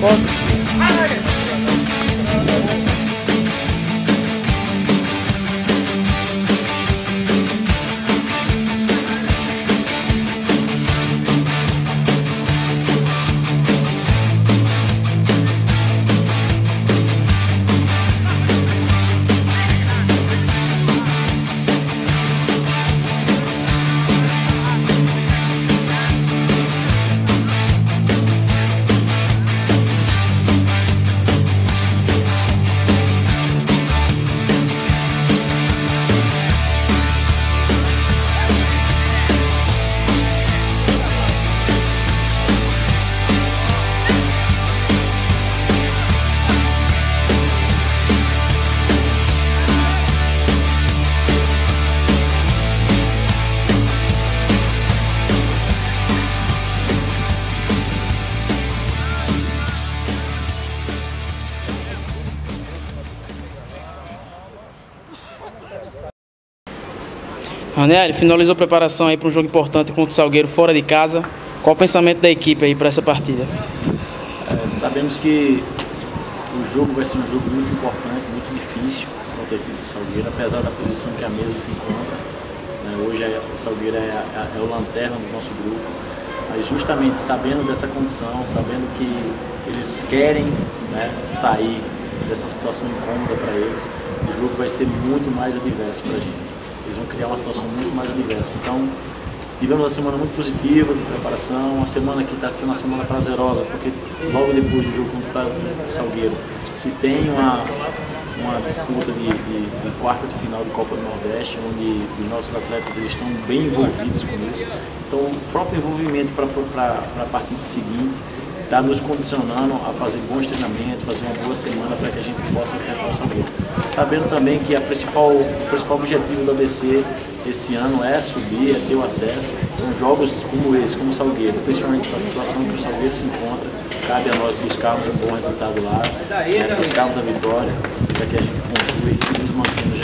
Pozdrav. Raniel, finalizou a preparação aí para um jogo importante contra o Salgueiro fora de casa. Qual o pensamento da equipe aí para essa partida? É, sabemos que o jogo vai ser um jogo muito importante, muito difícil contra a equipe do Salgueiro, apesar da posição que a mesa se encontra. Né, hoje é, o Salgueiro é, é, é, o lanterna do nosso grupo, mas justamente sabendo dessa condição, sabendo que eles querem né, sair dessa situação incômoda para eles, o jogo vai ser muito mais adverso para a gente eles vão criar uma situação muito mais adversa. Então, tivemos uma semana muito positiva de preparação, uma semana que está sendo uma semana prazerosa, porque logo depois do jogo contra o Salgueiro, se tem uma, uma disputa de, de, de, quarta de final de Copa do Nordeste, onde os nossos atletas eles estão bem envolvidos com isso. Então, o próprio envolvimento para a partida seguinte está nos condicionando a fazer bons treinamentos, fazer uma boa semana para que a gente possa enfrentar o Salgueiro. Sabendo também que a principal, o principal objetivo da ABC esse ano é subir, é ter o acesso. Então jogos como esse, como o Salgueiro, principalmente para a situação que o Salgueiro se encontra, cabe a nós buscarmos um bom resultado lá, né, buscarmos a vitória para que a gente conclua e nos mantendo no G4.